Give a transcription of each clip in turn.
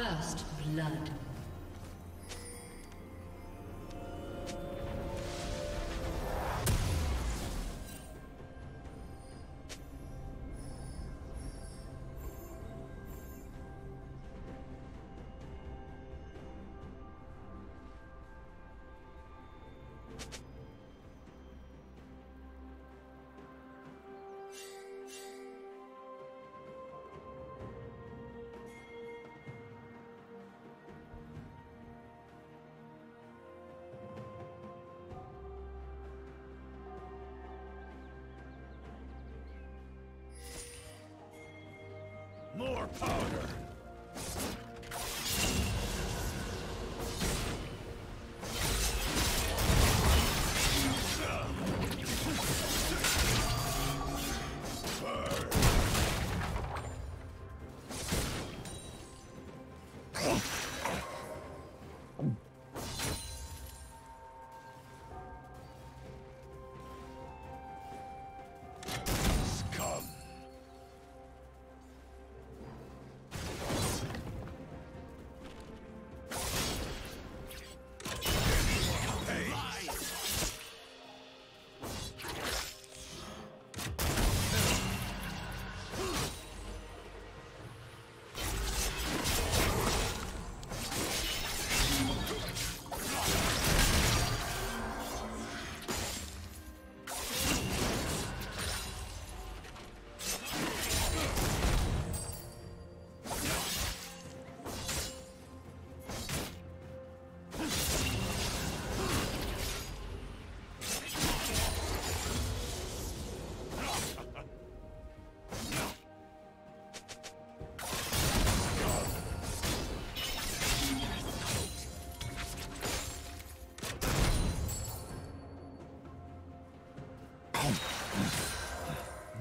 First blood. More powder!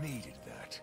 Needed that.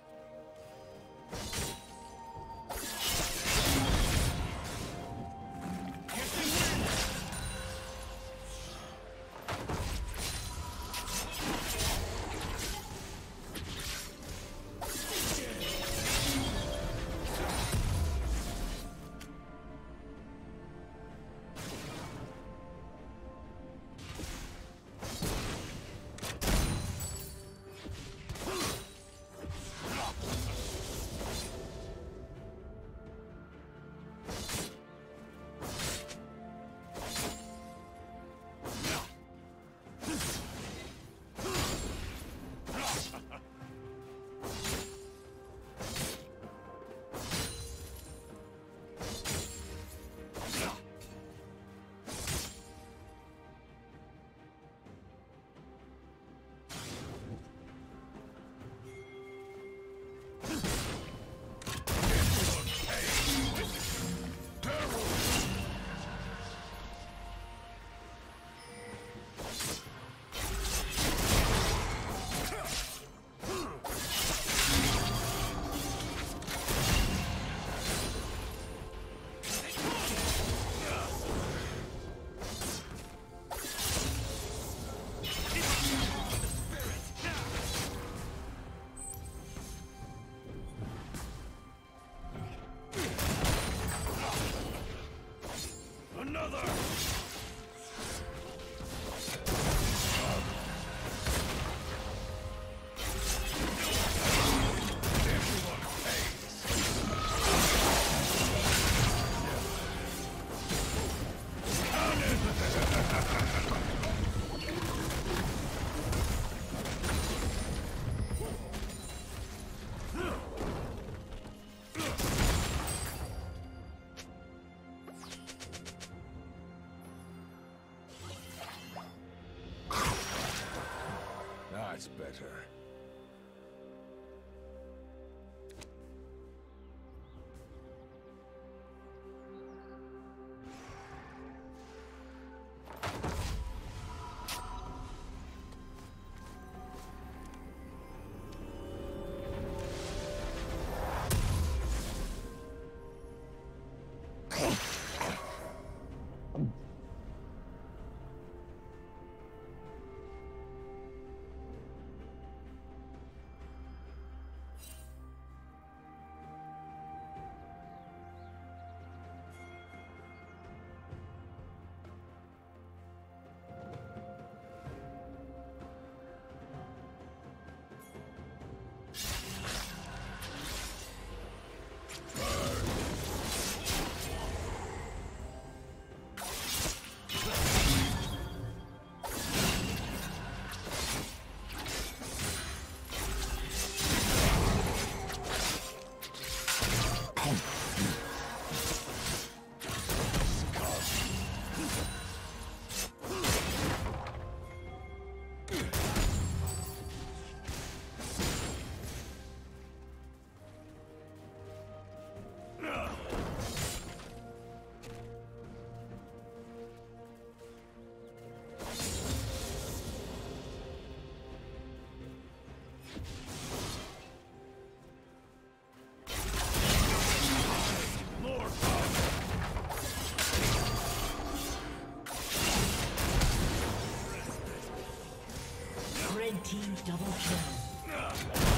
Team double kill.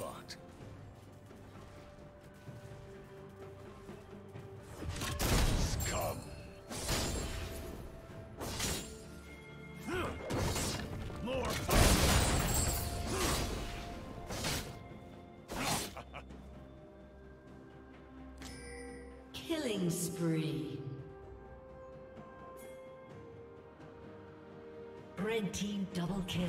Spot. Scum. Killing spree. Red team double kill.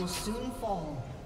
Will soon fall.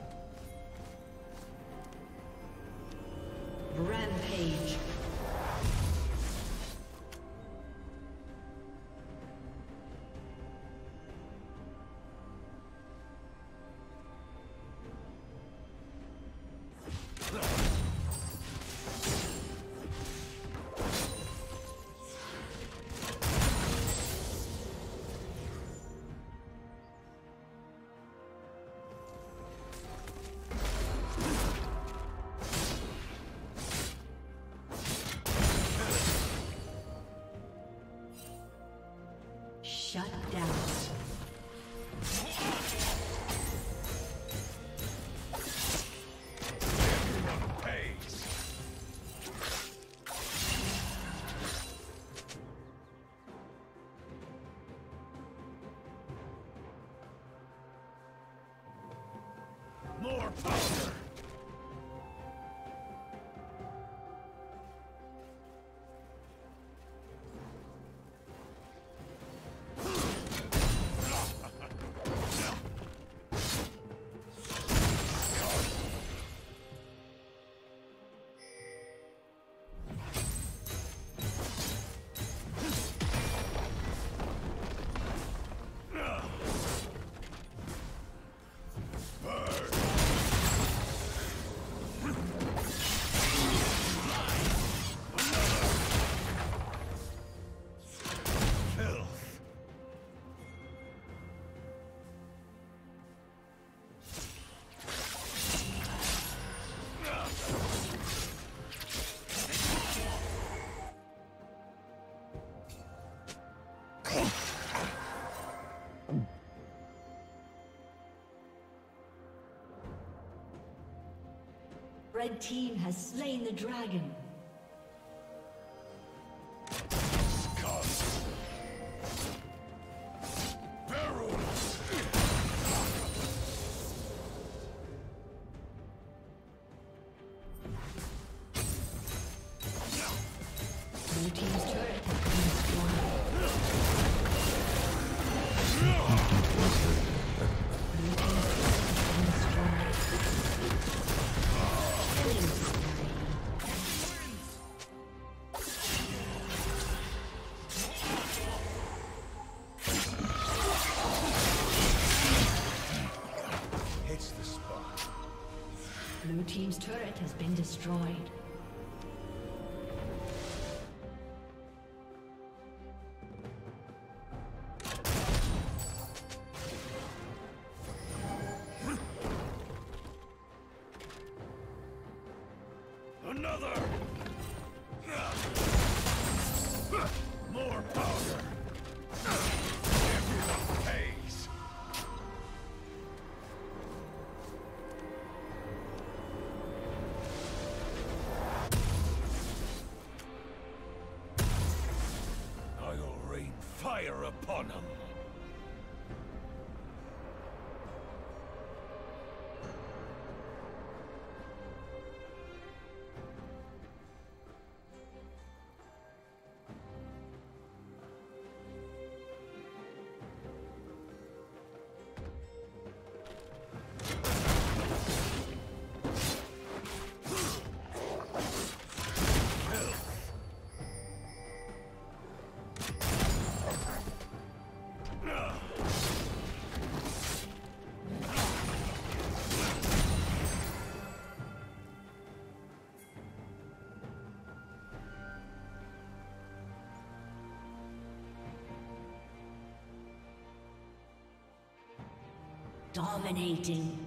Red team has slain the dragon. Thank you. has been destroyed. Another! on him. Dominating.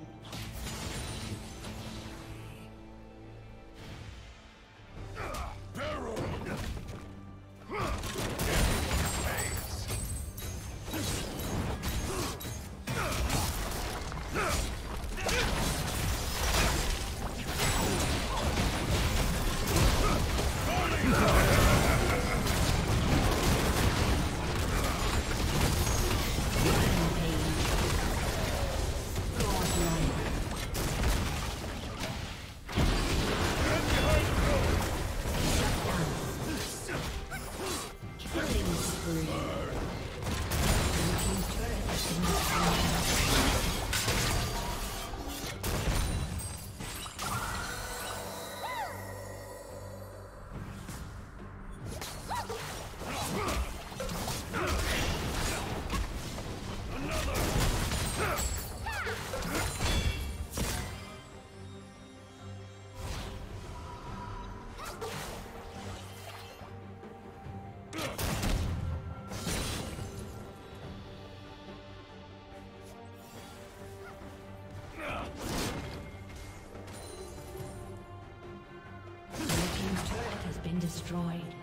been destroyed.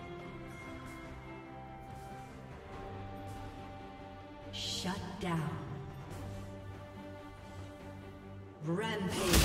Shut down. Rampage.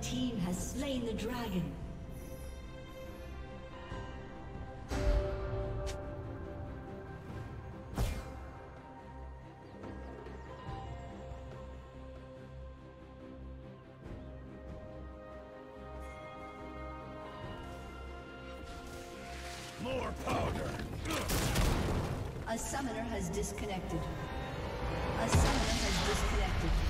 Red team has slain the dragon. More powder! A summoner has disconnected. A summoner has disconnected.